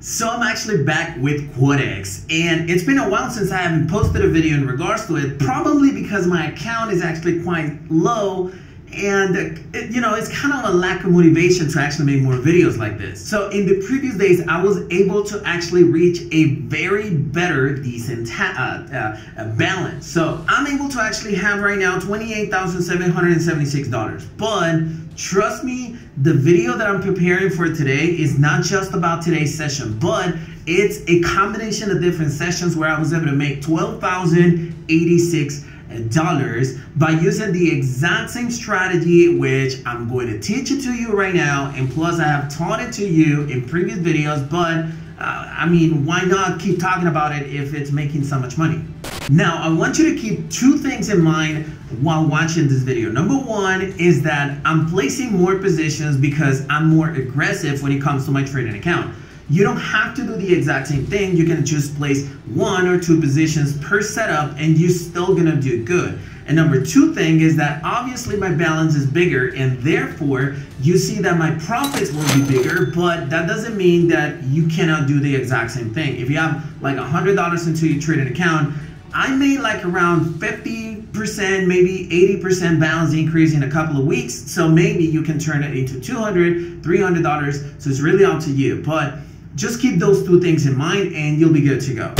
So I'm actually back with Quotex and it's been a while since I haven't posted a video in regards to it, probably because my account is actually quite low and it, you know it's kind of a lack of motivation to actually make more videos like this. So in the previous days i was able to actually reach a very better decent uh, uh, balance. So i'm able to actually have right now $28776 but trust me the video that i'm preparing for today is not just about today's session but it's a combination of different sessions where i was able to make 12086 dollars by using the exact same strategy which I'm going to teach it to you right now. And plus I have taught it to you in previous videos but uh, I mean why not keep talking about it if it's making so much money? Now I want you to keep two things in mind while watching this video. Number one is that I'm placing more positions because I'm more aggressive when it comes to my trading account you don't have to do the exact same thing. You can just place one or two positions per setup and you're still gonna do good. And number two thing is that obviously my balance is bigger and therefore you see that my profits will be bigger, but that doesn't mean that you cannot do the exact same thing. If you have like $100 into your trading account, I made like around 50%, maybe 80% balance increase in a couple of weeks. So maybe you can turn it into $200, $300. So it's really up to you. But just keep those two things in mind and you'll be good to go.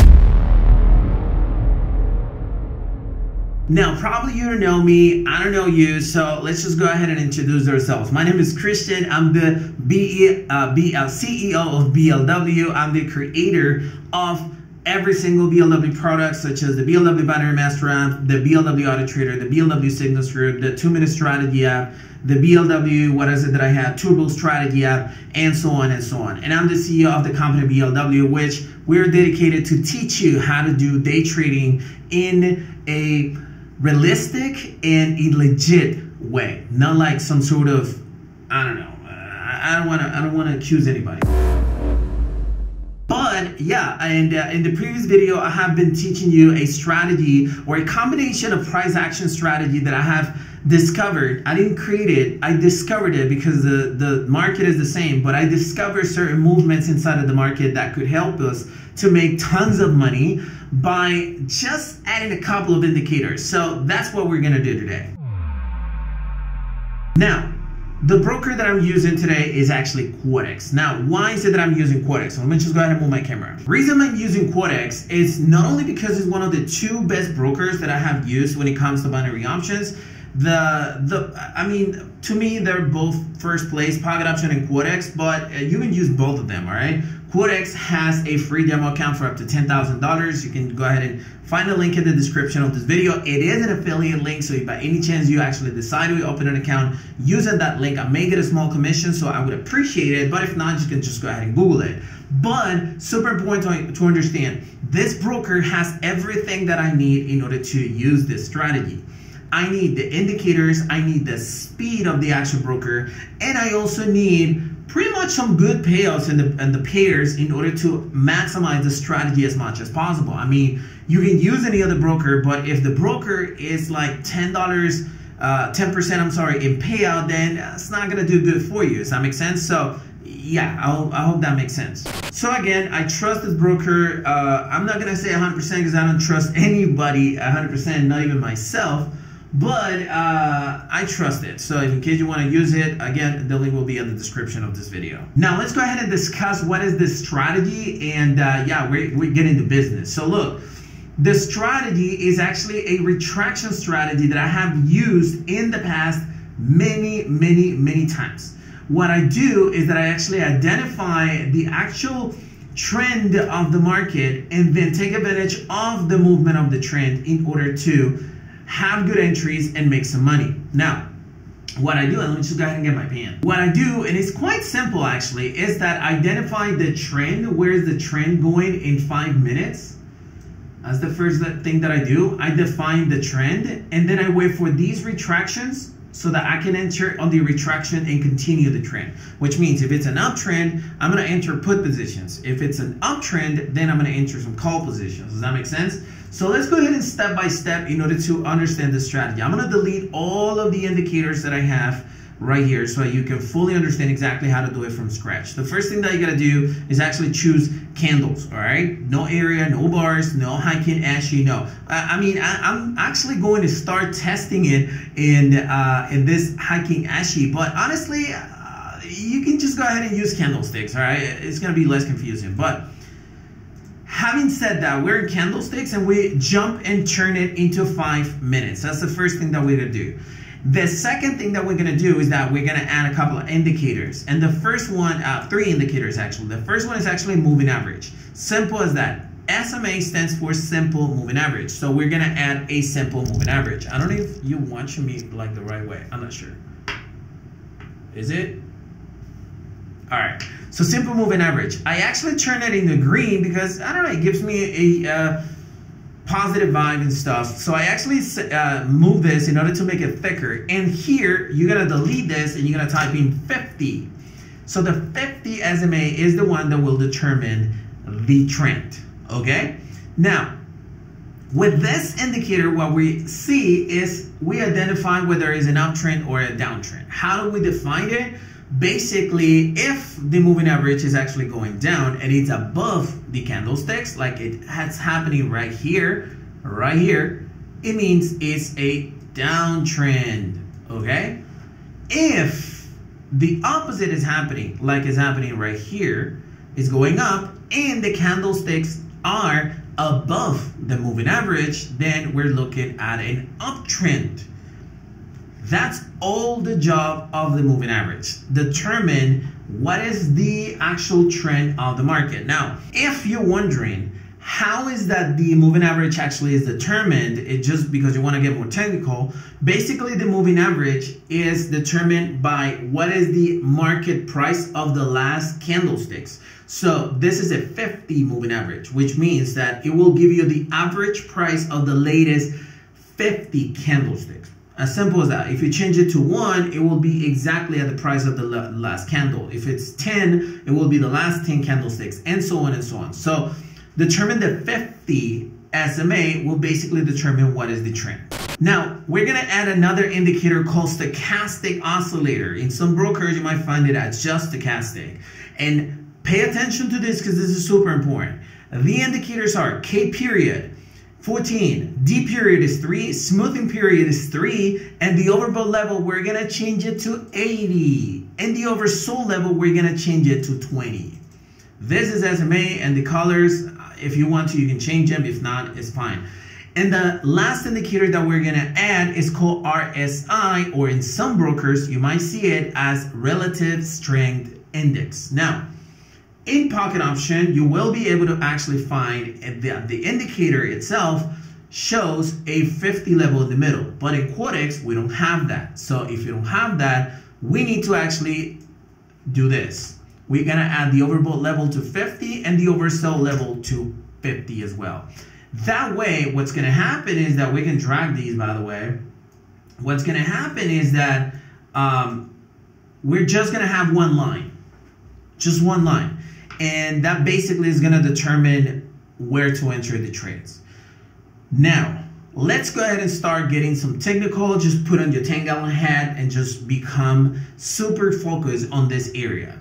Now, probably you don't know me, I don't know you, so let's just go ahead and introduce ourselves. My name is Cristian, I'm the BE, uh, B, uh, CEO of BLW, I'm the creator of every single BLW product, such as the BLW Binary Master app, the BLW Auto Trader, the BLW Signal Strip, the Two Minute Strategy app, the BLW, what is it that I have, Turbo Strategy app, and so on and so on. And I'm the CEO of the company BLW, which we're dedicated to teach you how to do day trading in a realistic and a legit way, not like some sort of, I don't know, uh, I don't want to, I don't want to accuse anybody. But yeah, and uh, in the previous video, I have been teaching you a strategy or a combination of price action strategy that I have discovered. I didn't create it. I discovered it because the, the market is the same, but I discovered certain movements inside of the market that could help us to make tons of money by just adding a couple of indicators. So that's what we're gonna do today. Now, the broker that I'm using today is actually Quotex. Now, why is it that I'm using Quotex? Let me just go ahead and move my camera. Reason I'm using Quotex is not only because it's one of the two best brokers that I have used when it comes to binary options, the the I mean to me they're both first place pocket option and Quotex but uh, you can use both of them all right? Quotex has a free demo account for up to $10,000 you can go ahead and find the link in the description of this video. It is an affiliate link so if by any chance you actually decide to open an account using that link. I may get a small commission so I would appreciate it but if not you can just go ahead and google it. But super important to, to understand this broker has everything that I need in order to use this strategy I need the indicators, I need the speed of the action broker, and I also need pretty much some good payouts and the, in the pairs in order to maximize the strategy as much as possible. I mean, you can use any other broker, but if the broker is like $10, uh, 10%, I'm sorry, in payout, then it's not gonna do good for you. Does that make sense? So yeah, I hope, I hope that makes sense. So again, I trust this broker. Uh, I'm not gonna say 100% because I don't trust anybody 100%, not even myself but uh, I trust it. So in case you want to use it, again, the link will be in the description of this video. Now let's go ahead and discuss what is this strategy and uh, yeah, we're, we're getting to business. So look, the strategy is actually a retraction strategy that I have used in the past many, many, many times. What I do is that I actually identify the actual trend of the market and then take advantage of the movement of the trend in order to have good entries, and make some money. Now, what I do, and let me just go ahead and get my pen. What I do, and it's quite simple actually, is that I identify the trend. Where is the trend going in five minutes? That's the first thing that I do. I define the trend, and then I wait for these retractions so that I can enter on the retraction and continue the trend. Which means if it's an uptrend, I'm gonna enter put positions. If it's an uptrend, then I'm gonna enter some call positions. Does that make sense? So let's go ahead and step by step in order to understand the strategy. I'm gonna delete all of the indicators that I have right here so you can fully understand exactly how to do it from scratch. The first thing that you gotta do is actually choose candles, all right? No area, no bars, no Heikin, Ashi, no. I, I mean, I, am actually going to start testing it in, uh, in this Heikin Ashi, but honestly, uh, you can just go ahead and use candlesticks, all right? It's gonna be less confusing, but having said that, we're in candlesticks and we jump and turn it into five minutes. That's the first thing that we're gonna do. The second thing that we're gonna do is that we're gonna add a couple of indicators. And the first one, uh, three indicators actually. The first one is actually moving average. Simple as that. SMA stands for simple moving average. So we're gonna add a simple moving average. I don't know if you're watching me like the right way. I'm not sure. Is it? All right, so simple moving average. I actually turn it into green because, I don't know, it gives me a, positive vibe and stuff. So I actually uh, move this in order to make it thicker. And here, you're gonna delete this and you're gonna type in 50. So the 50 SMA is the one that will determine the trend, okay? Now, with this indicator, what we see is we identify whether it's an uptrend or a downtrend. How do we define it? Basically if the moving average is actually going down and it's above the candlesticks like it has happening right here right here it means it's a downtrend okay? If the opposite is happening like is happening right here is going up and the candlesticks are above the moving average then we're looking at an uptrend that's all the job of the moving average. Determine what is the actual trend of the market. Now, if you're wondering, how is that the moving average actually is determined? It just because you want to get more technical. Basically, the moving average is determined by what is the market price of the last candlesticks. So this is a 50 moving average, which means that it will give you the average price of the latest 50 candlesticks. As simple as that. If you change it to 1, it will be exactly at the price of the last candle. If it's 10, it will be the last 10 candlesticks, and so on and so on. So determine the 50 SMA will basically determine what is the trend. Now, we're going to add another indicator called stochastic oscillator. In some brokers, you might find it as just stochastic. And pay attention to this because this is super important. The indicators are K period, 14, D period is 3, smoothing period is 3, and the overbought level, we're going to change it to 80. And the oversold level, we're going to change it to 20. This is SMA, and the colors, if you want to, you can change them. If not, it's fine. And the last indicator that we're going to add is called RSI, or in some brokers, you might see it as Relative Strength Index. Now, in Pocket Option, you will be able to actually find the, the indicator itself shows a 50 level in the middle. But in Quotex, we don't have that. So if you don't have that, we need to actually do this. We're gonna add the overbought level to 50 and the oversell level to 50 as well. That way, what's gonna happen is that we can drag these, by the way. What's gonna happen is that um, we're just gonna have one line, just one line and that basically is going to determine where to enter the trades. Now, let's go ahead and start getting some technical. Just put on your 10 gallon hat and just become super focused on this area.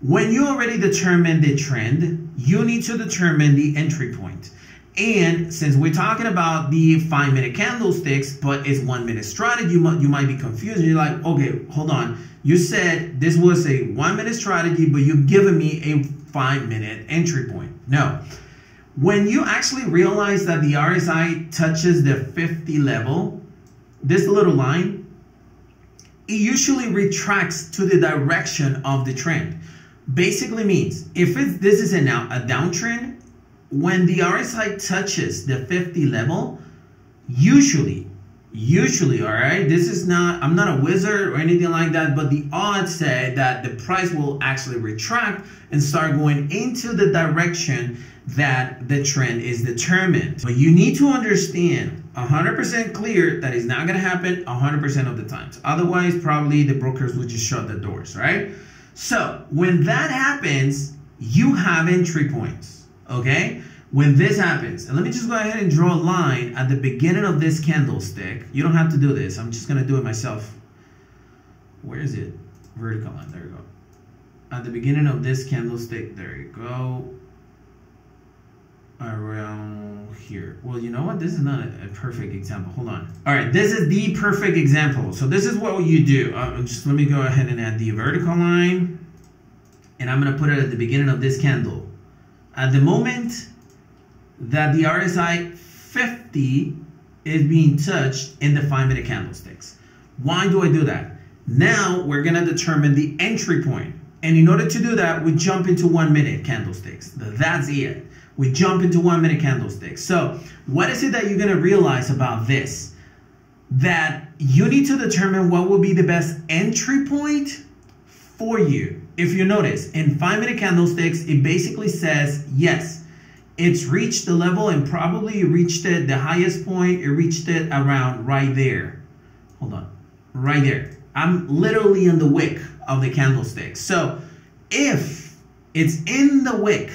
When you already determine the trend, you need to determine the entry point. And since we're talking about the five minute candlesticks, but it's one minute strategy, you might, you might be confused. You're like, okay, hold on. You said this was a one minute strategy, but you've given me a five minute entry point. No. When you actually realize that the RSI touches the 50 level, this little line, it usually retracts to the direction of the trend. Basically means if this is a, now, a downtrend, when the RSI touches the 50 level, usually Usually, all right, this is not, I'm not a wizard or anything like that, but the odds say that the price will actually retract and start going into the direction that the trend is determined. But you need to understand 100% clear that is not going to happen 100% of the times. Otherwise, probably the brokers would just shut the doors, right? So when that happens, you have entry points, okay? When this happens, and let me just go ahead and draw a line at the beginning of this candlestick. You don't have to do this. I'm just going to do it myself. where is it? Vertical line, there you go. At the beginning of this candlestick, there you go. Around here. Well, you know what? This is not a, a perfect example. Hold on. All right, this is the perfect example. So this is what you do. Uh, just let me go ahead and add the vertical line. And I'm going to put it at the beginning of this candle. At the moment that the RSI 50 is being touched in the 5 minute candlesticks. Why do I do that? Now we're going to determine the entry point. And in order to do that, we jump into 1 minute candlesticks. That's it. We jump into 1 minute candlesticks. So what is it that you're going to realize about this? That you need to determine what will be the best entry point for you. If you notice, in 5 minute candlesticks, it basically says, yes, it's reached the level and probably reached it, the highest point, it reached it around right there. Hold on, right there. I'm literally in the wick of the candlestick. So if it's in the wick,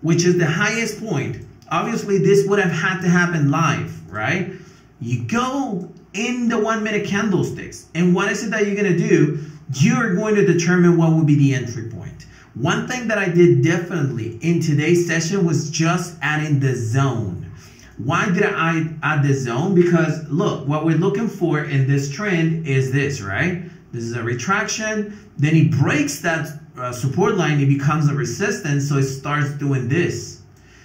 which is the highest point, obviously this would have had to happen live, right? You go in the one minute candlesticks. And what is it that you're going to do? You're going to determine what will be the entry point. One thing that I did differently in today's session was just adding the zone. Why did I add the zone? Because look, what we're looking for in this trend is this, right? This is a retraction. Then he breaks that uh, support line. It becomes a resistance. So it starts doing this.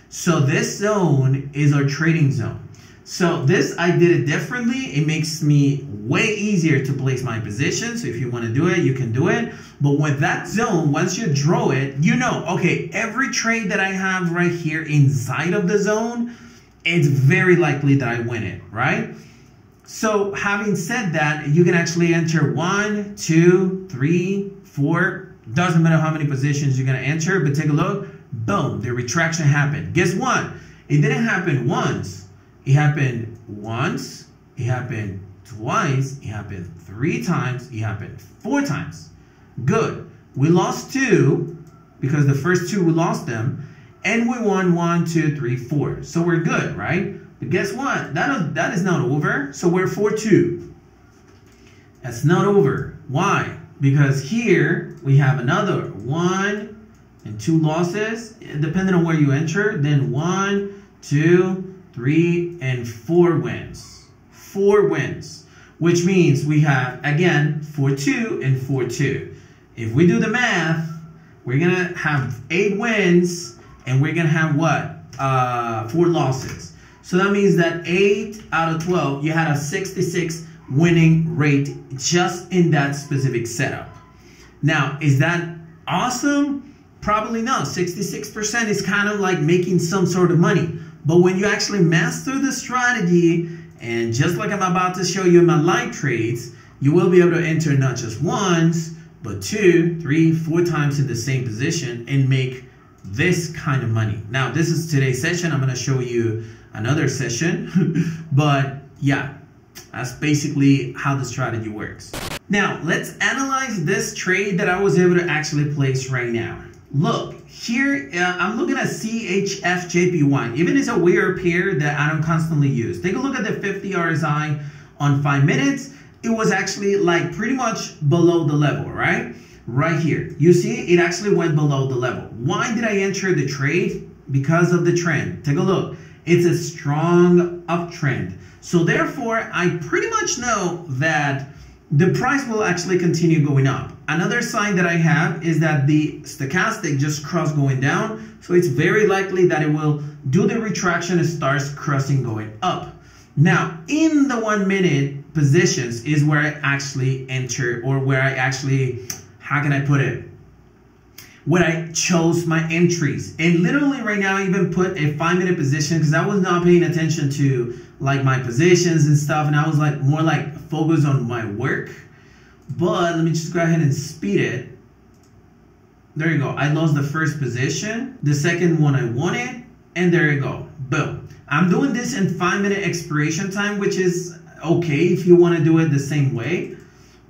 So this zone is our trading zone. So this, I did it differently. It makes me way easier to place my position. So if you want to do it, you can do it. But with that zone, once you draw it, you know, okay, every trade that I have right here inside of the zone, it's very likely that I win it, right? So having said that, you can actually enter one, two, three, four, doesn't matter how many positions you're gonna enter, but take a look, boom, the retraction happened. Guess what? It didn't happen once. It happened once, it happened twice, it happened three times, it happened four times. Good. We lost two because the first two we lost them, and we won one, two, three, four. So we're good, right? But guess what? That is, that is not over. So we're 4-2. That's not over. Why? Because here we have another one and two losses, depending on where you enter. Then one, two, three, and four wins. Four wins, which means we have, again, 4-2 and 4-2. If we do the math, we're going to have eight wins and we're going to have what? Uh, four losses. So that means that 8 out of 12, you had a 66 winning rate just in that specific setup. Now, is that awesome? Probably not. 66% is kind of like making some sort of money. But when you actually master the strategy, and just like I'm about to show you in my live trades, you will be able to enter not just once, but two, three, four times in the same position and make this kind of money. Now, this is today's session. I'm going to show you another session, but yeah, that's basically how the strategy works. Now, let's analyze this trade that I was able to actually place right now. Look, here uh, I'm looking at CHFJP1. Even it's a weird pair that I don't constantly use. Take a look at the 50 RSI on five minutes. It was actually like pretty much below the level, right? Right here. You see, it actually went below the level. Why did I enter the trade? Because of the trend. Take a look. It's a strong uptrend. So therefore, I pretty much know that the price will actually continue going up. Another sign that I have is that the stochastic just crossed going down. So it's very likely that it will do the retraction and starts crossing going up. Now, in the one minute positions is where I actually enter or where I actually, how can I put it? When I chose my entries. And literally right now I even put a five minute position because I was not paying attention to like my positions and stuff. And I was like more like focused on my work. But let me just go ahead and speed it. There you go. I lost the first position. The second one I wanted. And there you go. Boom. I'm doing this in five minute expiration time, which is okay if you want to do it the same way.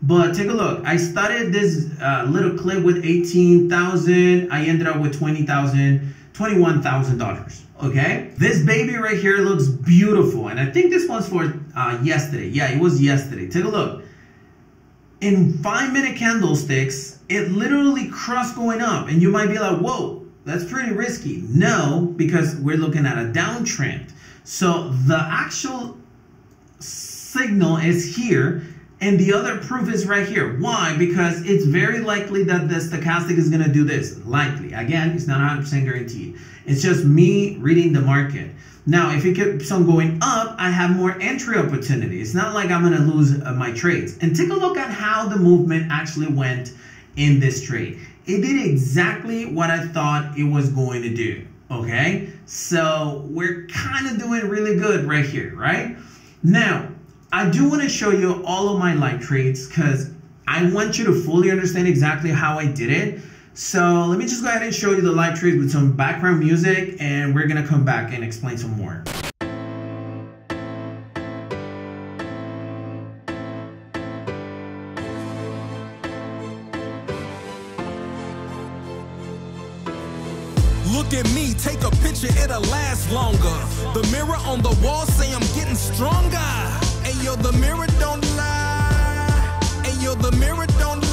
But take a look. I started this uh, little clip with 18,000. I ended up with 20,000, $21,000. Okay. This baby right here looks beautiful. And I think this one's for uh, yesterday. Yeah, it was yesterday. Take a look. in five minute candlesticks, it literally crossed going up. And you might be like, whoa, that's pretty risky. No, because we're looking at a downtrend. So the actual signal is here and the other proof is right here. Why? Because it's very likely that the stochastic is going to do this. Likely. Again, it's not 100% guaranteed. It's just me reading the market. Now, if it keeps on going up, I have more entry opportunity. It's not like I'm going to lose uh, my trades. And take a look at how the movement actually went in this trade. It did exactly what I thought it was going to do. Okay, so we're kind of doing really good right here, right? Now, I do want to show you all of my live trades because I want you to fully understand exactly how I did it. So let me just go ahead and show you the live trades with some background music and we're to come back and explain some more. Look at me, take a picture, it'll last longer. The mirror on the wall say I'm getting stronger. Hey yo, the mirror don't lie. Hey yo, the mirror don't lie.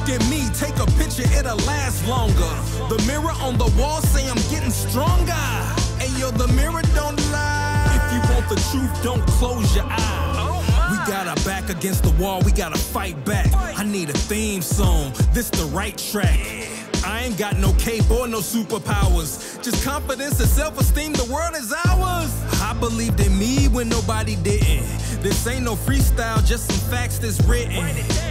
Look at me, take a picture, it'll last longer. The mirror on the wall say I'm getting stronger. Hey yo, the mirror don't lie. If you want the truth, don't close your eyes. We got our back against the wall, we gotta fight back. I need a theme song, this the right track. I ain't got no cape or no superpowers. Just confidence and self-esteem, the world is ours. I believed in me when nobody didn't. This ain't no freestyle, just some facts that's written.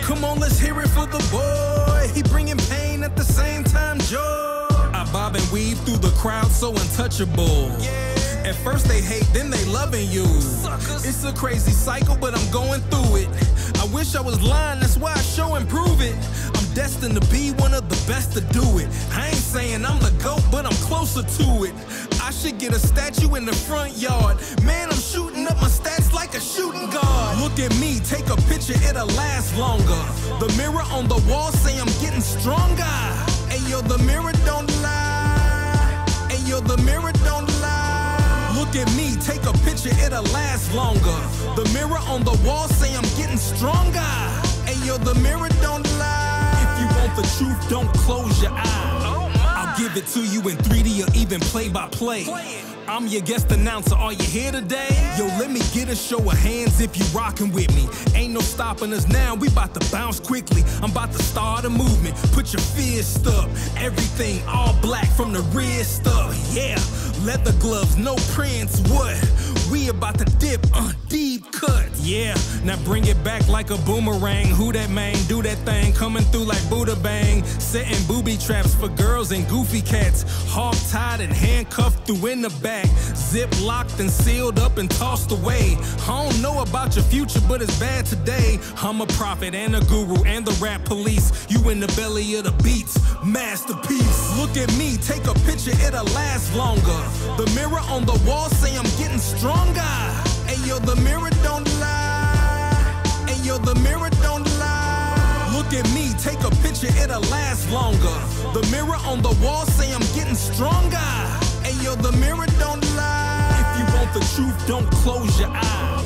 Come on, let's hear it for the boy. He bringing pain at the same time, joy. I bob and weave through the crowd, so untouchable. At first they hate, then they loving you. It's a crazy cycle, but I'm going through it. I wish I was lying, that's why I show and prove it. I'm destined to be one of the best to do it. I ain't saying I'm the GOAT, but I'm closer to it. I should get a statue in the front yard. Man, I'm shooting my stats like a shooting guard. Look at me, take a picture, it'll last longer. The mirror on the wall say I'm getting stronger. Hey yo, the mirror don't lie. Hey yo, the mirror don't lie. Look at me, take a picture, it'll last longer. The mirror on the wall say I'm getting stronger. Hey yo, the mirror don't lie. If you want the truth, don't close your eyes. I'll give it to you in 3D or even play by play. I'm your guest announcer. Are you here today? Yo, let me get a show of hands if you rockin' with me. Ain't no stopping us now. We bout to bounce quickly. I'm about to start a movement. Put your fist up. Everything all black from the wrist up. Yeah, leather gloves, no prints. What? We about to dip, uh, deep cut. Yeah, now bring it back like a boomerang. Who that man? Do that thing. Coming through like Buddha Bang. Setting booby traps for girls and goofy cats. Hog tied and handcuffed through in the back. Zip locked and sealed up and tossed away. I don't know about your future, but it's bad today. I'm a prophet and a guru and the rap police. You in the belly of the beats, masterpiece. Look at me, take a picture, it'll last longer. The mirror on the wall say I'm getting stronger. Hey yo, the mirror don't lie. Hey yo, the mirror don't lie. Look at me, take a picture, it'll last longer. The mirror on the wall say I'm getting stronger. Hey the mirror don't lie. If you want the truth, don't close your eyes.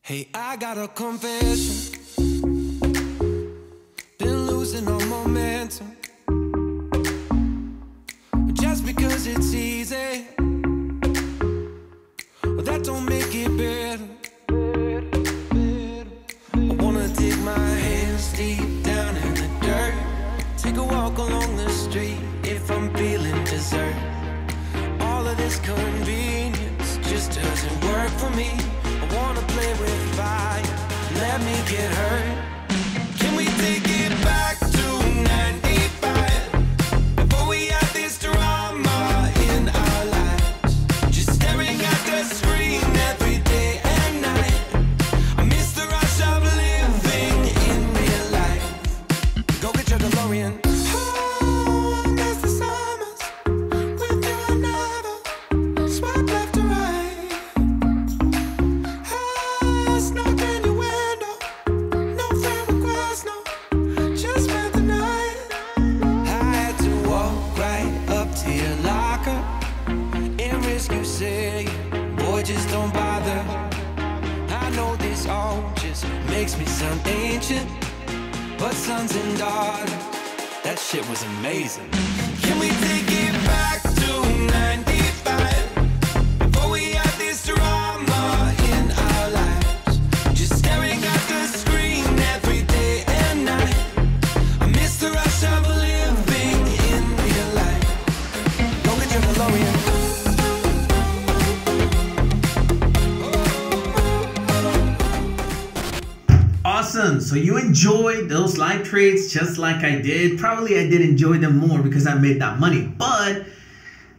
Hey, I got a confession. Losing all momentum. Just because it's easy, but that don't make it better. I wanna dig my hands deep down in the dirt. Take a walk along the street if I'm feeling dessert. All of this convenience just doesn't work for me. I wanna play with fire. Let me get hurt. So you enjoyed those live trades just like I did. Probably I did enjoy them more because I made that money. But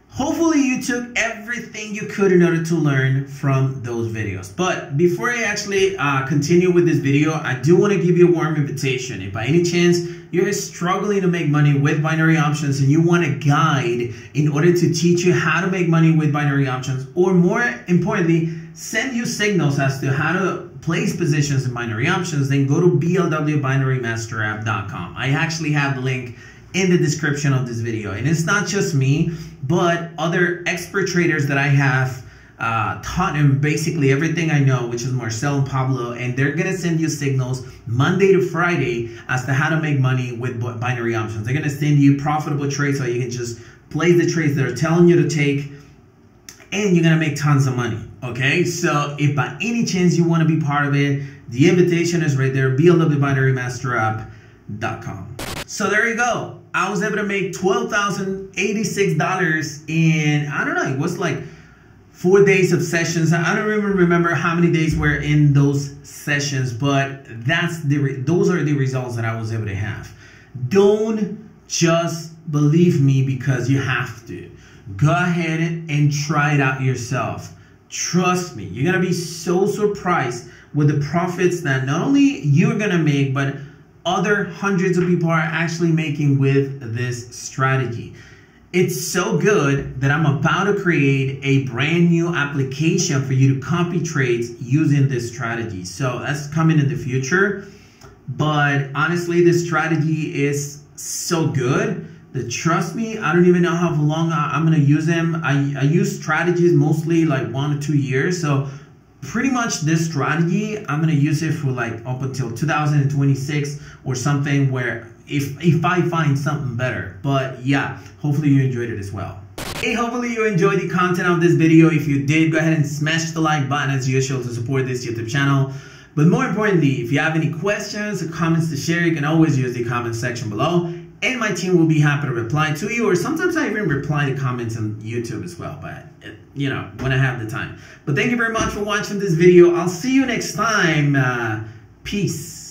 hopefully you took everything you could in order to learn from those videos. But before I actually uh, continue with this video, I do want to give you a warm invitation. If by any chance you're struggling to make money with binary options and you want a guide in order to teach you how to make money with binary options, or more importantly, send you signals as to how to place positions in binary options, then go to blwbinarymasterapp.com. I actually have the link in the description of this video. And it's not just me, but other expert traders that I have uh, taught him basically everything I know, which is Marcel and Pablo, and they're gonna send you signals Monday to Friday as to how to make money with binary options. They're gonna send you profitable trades so you can just place the trades they're telling you to take and you're gonna make tons of money. Okay, so if by any chance you want to be part of it, the invitation is right there, blwbinarymasterapp.com. So there you go. I was able to make $12,086 in, I don't know, it was like four days of sessions. I don't even remember how many days were in those sessions, but that's the those are the results that I was able to have. Don't just believe me because you have to. Go ahead and try it out yourself. Trust me, you're gonna be so surprised with the profits that not only you're gonna make, but other hundreds of people are actually making with this strategy. It's so good that I'm about to create a brand new application for you to copy trades using this strategy. So that's coming in the future. But honestly, this strategy is so good trust me, I don't even know how long I'm gonna use them. I, I use strategies mostly like one to two years. So pretty much this strategy, I'm gonna use it for like up until 2026 or something where if, if I find something better. But yeah, hopefully you enjoyed it as well. Hey, hopefully you enjoyed the content of this video. If you did, go ahead and smash the like button as usual to support this YouTube channel. But more importantly, if you have any questions or comments to share, you can always use the comment section below and my team will be happy to reply to you or sometimes i even reply to comments on youtube as well but you know when i have the time. But thank you very much for watching this video. I'll see you next time. Uh, peace